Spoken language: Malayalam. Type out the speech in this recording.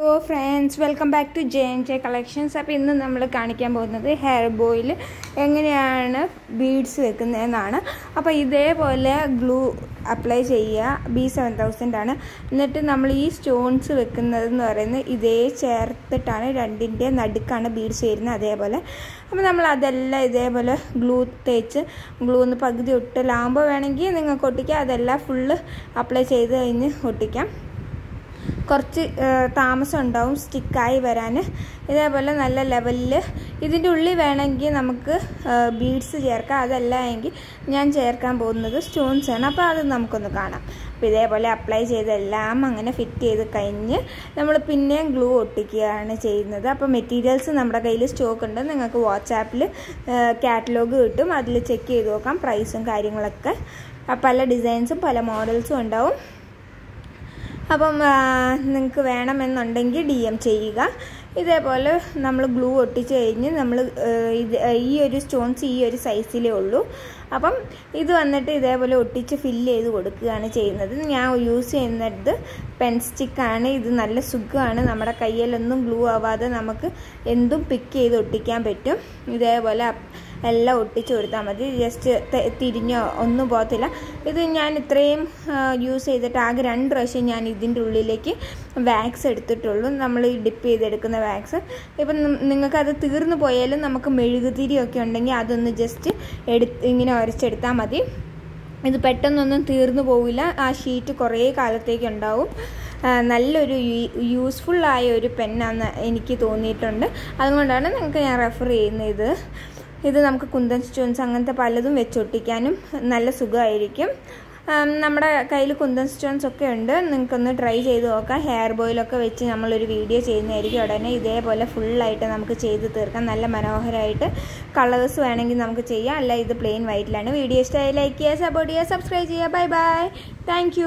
Hello friends welcome back to J N J collections അപ്പോൾ ഇന്ന് നമ്മൾ കാണിക്കാൻ പോകുന്നത് ഹെയർ ബോയിൽ എങ്ങനെയാണ് ബീഡ്സ് വെക്കുന്നതെന്നാണ്. അപ്പോൾ ഇതേപോലെ ഗ്ലൂ അപ്ലൈ ചെയ്യുക. ബി സെവൻ തൗസൻഡ് ആണ്. എന്നിട്ട് നമ്മൾ ഈ സ്റ്റോൺസ് വെക്കുന്നതെന്ന് പറയുന്നത് ഇതേ ചേർത്തിട്ടാണ് രണ്ടിന്റെ നടുക്കാണ് ബീഡ്സ് വരുന്നത് അതേപോലെ. അപ്പോൾ നമ്മൾ അതെല്ലാം ഇതേപോലെ ഗ്ലൂ തേച്ച് ഗ്ലൂ ഒന്ന് പകുതി ഒട്ടലാകുമ്പോൾ വേണമെങ്കിൽ നിങ്ങൾക്ക് ഒട്ടിക്കാം. അതെല്ലാം ഫുള്ള് അപ്ലൈ ചെയ്ത് കഴിഞ്ഞ് ഒട്ടിക്കാം. കുറച്ച് താമസം ഉണ്ടാവും സ്റ്റിക്കായി വരാൻ ഇതേപോലെ നല്ല ലെവലിൽ ഇതിന്റെ ഉള്ളിൽ വേണമെങ്കിൽ നമുക്ക് ബീഡ്സ് ചേർക്കാം. അതല്ല എങ്കിൽ ഞാൻ ചേർക്കാൻ പോകുന്നത് സ്റ്റോൺസ് ആണ്. അപ്പോൾ അത് നമുക്കൊന്ന് കാണാം. അപ്പോൾ ഇതേപോലെ അപ്ലൈ ചെയ്തെല്ലാം അങ്ങനെ ഫിറ്റ് ചെയ്ത് കഴിഞ്ഞ് നമ്മൾ പിന്നെയും ഗ്ലൂ ഒട്ടിക്കുകയാണ് ചെയ്യുന്നത്. അപ്പോൾ മെറ്റീരിയൽസ് നമ്മുടെ കയ്യിൽ സ്റ്റോക്ക് ഉണ്ട്. നിങ്ങൾക്ക് വാട്സാപ്പിൽ കാറ്റലോഗ് കിട്ടും. അതിൽ ചെക്ക് ചെയ്ത് നോക്കാം പ്രൈസും കാര്യങ്ങളൊക്കെ. പല ഡിസൈൻസും പല മോഡൽസും ഉണ്ടാവും. അപ്പം നിങ്ങൾക്ക് വേണമെന്നുണ്ടെങ്കിൽ ഡി എം ചെയ്യുക. ഇതേപോലെ നമ്മൾ ഗ്ലൂ ഒട്ടിച്ച് കഴിഞ്ഞ് നമ്മൾ ഇത് ഈ ഒരു സ്റ്റോൺസ് ഈ ഒരു സൈസിലേ ഉള്ളൂ. അപ്പം ഇത് വന്നിട്ട് ഇതേപോലെ ഒട്ടിച്ച് ഫില്ല് ചെയ്ത് കൊടുക്കുകയാണ് ചെയ്യുന്നത്. ഞാൻ യൂസ് ചെയ്യുന്നത് പെൻ സ്റ്റിക്കാണ് ഇത് നല്ല സുഖമാണ്. നമ്മുടെ കയ്യിലൊന്നും ഗ്ലൂ ആവാതെ നമുക്ക് എന്തും പിക്ക് ചെയ്ത് ഒട്ടിക്കാൻ പറ്റും. ഇതേപോലെ എല്ലാം ഒട്ടിച്ചു കൊടുത്താൽ മതി. ജസ്റ്റ് തിരിഞ്ഞോ ഒന്നും പോകത്തില്ല. ഇത് ഞാൻ ഇത്രയും യൂസ് ചെയ്തിട്ട് ആകെ രണ്ട് പ്രാവശ്യം ഞാൻ ഇതിന്റെ ഉള്ളിലേക്ക് വാക്സ് എടുത്തിട്ടുള്ളൂ. നമ്മൾ ഈ ഡിപ്പ് ചെയ്തെടുക്കുന്ന വാക്സ് ഇപ്പം നിങ്ങൾക്കത് തീർന്നു പോയാലും നമുക്ക് മെഴുകുതിരിയൊക്കെ ഉണ്ടെങ്കിൽ അതൊന്ന് ജസ്റ്റ് എടുത്ത് ഇങ്ങനെ ഉരച്ചെടുത്താൽ മതി. ഇത് പെട്ടെന്നൊന്നും തീർന്നു പോവില്ല. ആ ഷീറ്റ് കുറേ കാലത്തേക്ക് ഉണ്ടാവും. നല്ലൊരു യൂസ്ഫുള്ളായ ഒരു പെന്നാന്ന് എനിക്ക് തോന്നിയിട്ടുണ്ട്. അതുകൊണ്ടാണ് നിങ്ങൾക്ക് ഞാൻ റെഫർ ചെയ്യുന്നത്. ഇത് നമുക്ക് കുന്തൻ സ്റ്റോൺസ് അങ്ങനത്തെ പലതും വെച്ചൊട്ടിക്കാനും നല്ല സുഖമായിരിക്കും. നമ്മുടെ കയ്യിൽ കുന്തൻ സ്റ്റോൺസ് ഒക്കെ ഉണ്ട്. നിങ്ങൾക്കൊന്ന് ട്രൈ ചെയ്ത് നോക്കാം. ഹെയർ ബോയിലൊക്കെ വെച്ച് നമ്മളൊരു വീഡിയോ ചെയ്യുന്നതായിരിക്കും ഉടനെ. ഇതേപോലെ ഫുള്ളായിട്ട് നമുക്ക് ചെയ്ത് തീർക്കാം. നല്ല മനോഹരമായിട്ട് കളേഴ്സ് വേണമെങ്കിൽ നമുക്ക് ചെയ്യാം. അല്ല ഇത് പ്ലെയിൻ വൈറ്റിലാണ്. വീഡിയോ ഇഷ്ടമായി ലൈക്ക് ചെയ്യുക സപ്പോർട്ട് ചെയ്യുക സബ്സ്ക്രൈബ് ചെയ്യുക. Bye bye. താങ്ക്